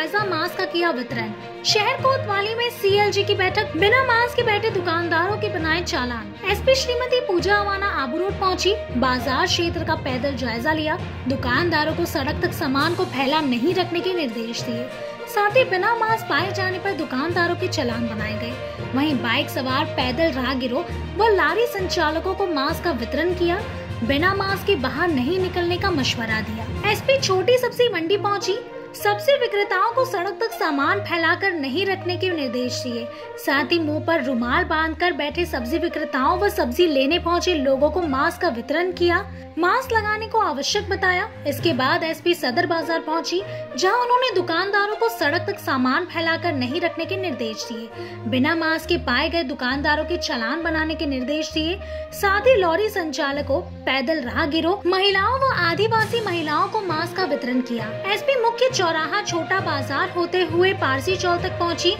जायजा मास्क का किया वितरण। शहर कोतवाली में सीएलजी की बैठक, बिना मास्क के बैठे दुकानदारों के बनाए चालान। एसपी श्रीमती पूजा अवाना आबू रोड पहुँची, बाज़ार क्षेत्र का पैदल जायजा लिया। दुकानदारों को सड़क तक सामान को फैला नहीं रखने के निर्देश दिए। साथ ही बिना मास्क पाए जाने पर दुकानदारों के चलान बनाए गए वहीं बाइक सवार, पैदल राहगीरों व लारी संचालकों को मास्क का वितरण किया। बिना मास्क के बाहर नहीं निकलने का मशवरा दिया। एसपी छोटी सब्ज़ी मंडी पहुँची सब्ज़ी विक्रेताओं को सड़क तक सामान फैलाकर नहीं रखने के निर्देश दिए। साथ ही मुँह पर रुमाल बांधकर बैठे सब्ज़ी विक्रेताओं व सब्ज़ी लेने पहुँचे लोगों को मास्क का वितरण किया। मास्क लगाने को आवश्यक बताया। इसके बाद एसपी सदर बाज़ार पहुँची, जहाँ उन्होंने दुकानदारों को सड़क तक सामान फैलाकर नहीं रखने के निर्देश दिए। बिना मास्क के पाए गए दुकानदारों के चलान बनाने के निर्देश दिए। साथ ही लॉरी संचालकों, पैदल राहगीरों, महिलाओं व आदिवासी महिलाओं को मास्क का वितरण किया। एसपी मुख्य चौराहा छोटा बाज़ार होते हुए पारसी चौल तक पहुँची।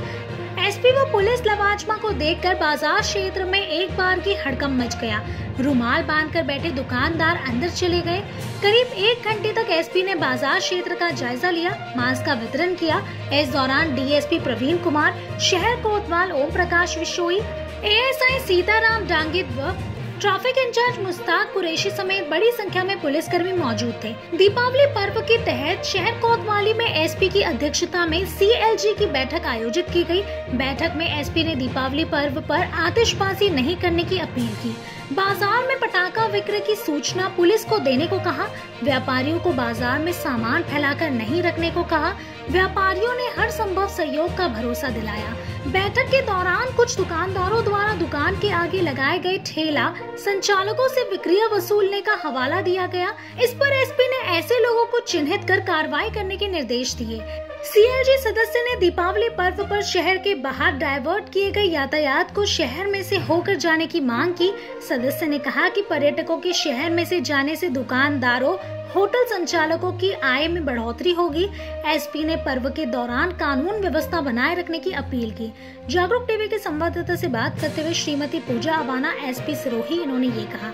एसपी व पुलिस लवाजमा को देखकर बाज़ार क्षेत्र में एक बार की हड़कम मच गया। रुमाल बांधकर बैठे दुकानदार अंदर चले गए। करीब एक घंटे तक एसपी ने बाज़ार क्षेत्र का जायजा लिया, मास्क का वितरण किया। इस दौरान डीएसपी प्रवीण कुमार, शहर कोतवाल ओम प्रकाश विशोई एएसआई सीताराम डांगित व ट्रैफ़िक इंचार्ज मुस्ताक कुरैशी समेत बड़ी संख्या में पुलिसकर्मी मौजूद थे। दीपावली पर्व के तहत शहर कोतवाली में एसपी की अध्यक्षता में सीएलजी की बैठक आयोजित की गई। बैठक में एसपी ने दीपावली पर्व पर आतिशबाजी नहीं करने की अपील की। बाज़ार में पटाखा विक्रय की सूचना पुलिस को देने को कहा। व्यापारियों को बाज़ार में सामान फैलाकर नहीं रखने को कहा। व्यापारियों ने हर संभव सहयोग का भरोसा दिलाया। बैठक के दौरान कुछ दुकानदारों द्वारा दुकान के आगे लगाए गए ठेला संचालकों से विक्रिया वसूलने का हवाला दिया गया। इस पर एसपी ने ऐसे लोगों को चिन्हित कर कार्रवाई करने के निर्देश दिए। सीएलजी सदस्य ने दीपावली पर्व पर शहर के बाहर डाइवर्ट किए गए यातायात को शहर में से होकर जाने की मांग की। सदस्य ने कहा कि पर्यटकों के शहर में से जाने से दुकानदारों, होटल संचालकों की आय में बढ़ोतरी होगी। एसपी ने पर्व के दौरान कानून व्यवस्था बनाए रखने की अपील की। जागरूक टीवी के संवाददाता से बात करते हुए श्रीमती पूजा अवाना एसपी सिरोही, इन्होंने ये कहा।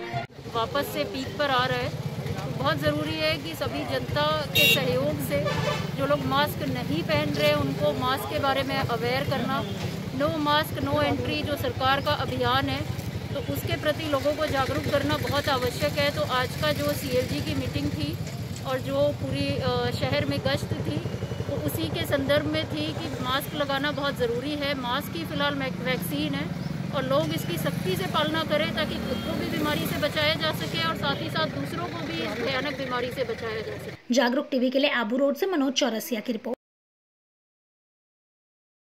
वापस से पीक पर आ रहा बहुत ज़रूरी है कि सभी जनता के सहयोग से जो लोग मास्क नहीं पहन रहे, उनको मास्क के बारे में अवेयर करना। नो मास्क नो एंट्री जो सरकार का अभियान है तो उसके प्रति लोगों को जागरूक करना बहुत आवश्यक है। तो आज का जो सीएलजी की मीटिंग थी और जो पूरी शहर में गश्त थी तो उसी के संदर्भ में थी कि मास्क लगाना बहुत ज़रूरी है। मास्क ही फ़िलहाल वैक्सीन है। और लोग इसकी सख्ती से पालना करें ताकि खुद को भी बीमारी से बचाया जा सके और साथ ही साथ दूसरों को भी इस भयानक बीमारी से बचाया जा सके। जागरूक टीवी के लिए आबू रोड से मनोज चौरसिया की रिपोर्ट।